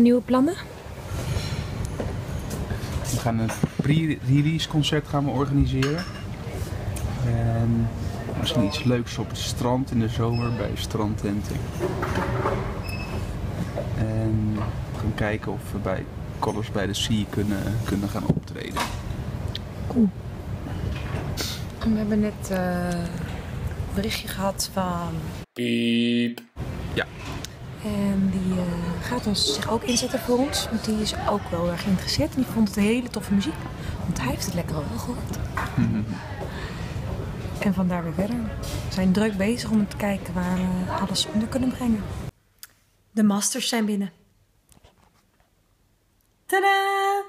Nieuwe plannen? We gaan een pre-release concert gaan we organiseren. En misschien iets leuks op het strand in de zomer bij strandtenten. En we gaan kijken of we bij Colors by the Sea kunnen, kunnen gaan optreden. We hebben net eh, een berichtje gehad van... Piep. Ja, En die eh, gaat ons zich ook inzetten voor ons. Want die is ook wel erg geïnteresseerd. En die vond het hele toffe muziek. Want hij heeft het lekker al wel gehoord. en vandaar weer verder. We zijn druk bezig om te kijken waar we alles onder kunnen brengen. De masters zijn binnen. Tadaa!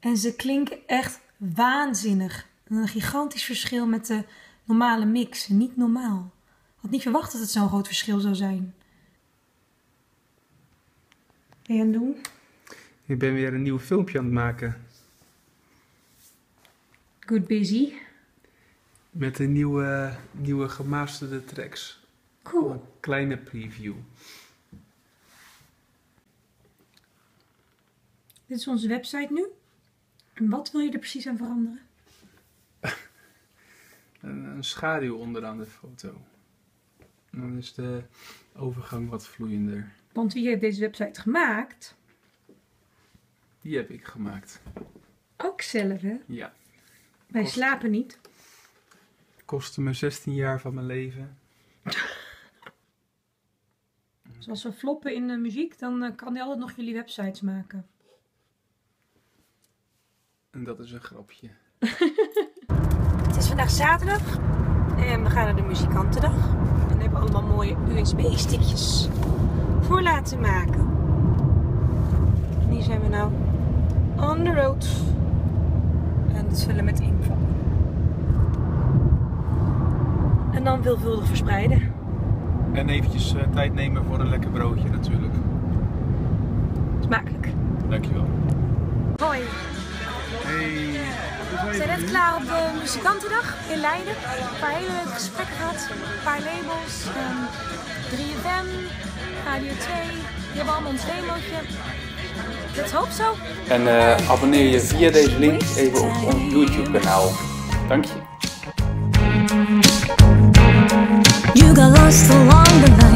En ze klinken echt waanzinnig. Een gigantisch verschil met de normale mix. Niet normaal. Ik had niet verwacht dat het zo'n groot verschil zou zijn. Ben je aan het doen? ik ben weer een nieuw filmpje aan het maken. Good busy. Met de nieuwe, nieuwe gemasterde tracks. Cool. Een kleine preview. Dit is onze website nu. En wat wil je er precies aan veranderen? Een, een schaduw onderaan de foto. En dan is de overgang wat vloeiender. Want wie heeft deze website gemaakt? Die heb ik gemaakt. Ook zelf, hè? Ja. Wij Kost- slapen niet. Kostte me 16 jaar van mijn leven. Dus als we floppen in de muziek, dan eh, kan hij altijd nog jullie websites maken. En dat is een grapje. Het is vandaag zaterdag en we gaan naar de muzikantendag. Allemaal mooie USB-stickjes voor laten maken. En hier zijn we nou on the road. En het vullen met info. En dan veelvuldig verspreiden. En eventjes eh, tijd nemen voor een lekker broodje natuurlijk. Smakelijk. Dankjewel. Hoi, Hey. We zijn net klaar op de muzikantendag in Leiden. Een paar hele leuke gesprekken gehad. Een paar labels. ehm 3FM, Radio 2. Die hebben allemaal ons demootje. Let's hope so. En eh, abonneer je via deze link even op ons YouTube kanaal. Dank je. You got lost along the line.